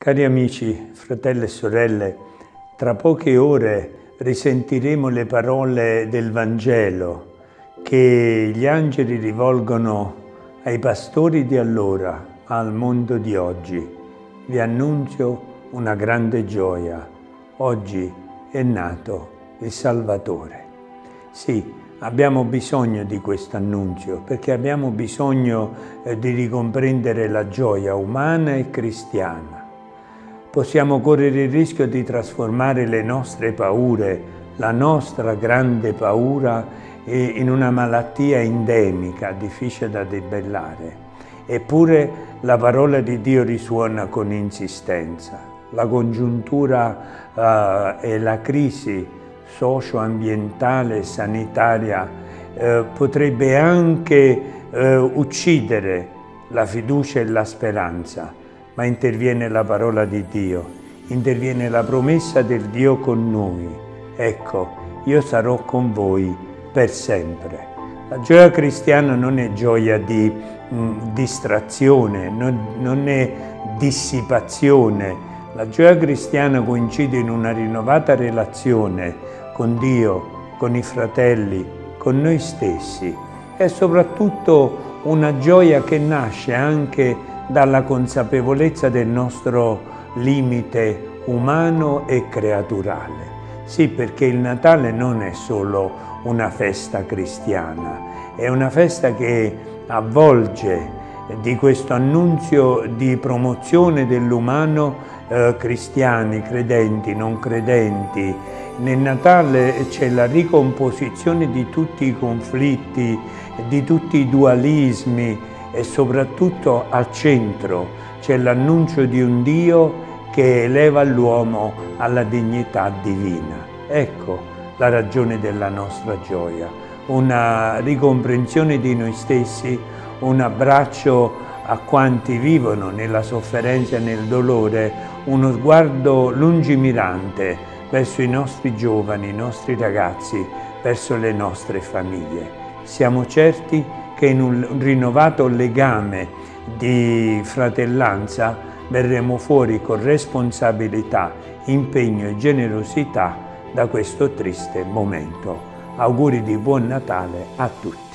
Cari amici, fratelli e sorelle, tra poche ore risentiremo le parole del Vangelo che gli angeli rivolgono ai pastori di allora, al mondo di oggi. Vi annunzio una grande gioia. Oggi è nato il Salvatore. Sì, abbiamo bisogno di questo annunzio perché abbiamo bisogno eh, di ricomprendere la gioia umana e cristiana possiamo correre il rischio di trasformare le nostre paure, la nostra grande paura, in una malattia endemica, difficile da debellare. Eppure la parola di Dio risuona con insistenza. La congiuntura uh, e la crisi socio-ambientale e sanitaria uh, potrebbe anche uh, uccidere la fiducia e la speranza, ma interviene la parola di Dio, interviene la promessa del Dio con noi. Ecco, io sarò con voi per sempre. La gioia cristiana non è gioia di mh, mm, distrazione, non, non è dissipazione. La gioia cristiana coincide in una rinnovata relazione con Dio, con i fratelli, con noi stessi. È soprattutto una gioia che nasce anche dalla consapevolezza del nostro limite umano e creaturale. Sì, perché il Natale non è solo una festa cristiana, è una festa che avvolge di questo annunzio di promozione dell'umano eh, cristiani, credenti, non credenti. Nel Natale c'è la ricomposizione di tutti i conflitti, di tutti i dualismi, e soprattutto al centro c'è l'annuncio di un Dio che eleva l'uomo alla dignità divina. Ecco la ragione della nostra gioia, una ricomprensione di noi stessi, un abbraccio a quanti vivono nella sofferenza e nel dolore, uno sguardo lungimirante verso i nostri giovani, i nostri ragazzi, verso le nostre famiglie. Siamo certi che in un rinnovato legame di fratellanza verremo fuori con responsabilità, impegno e generosità da questo triste momento. Auguri di buon Natale a tutti.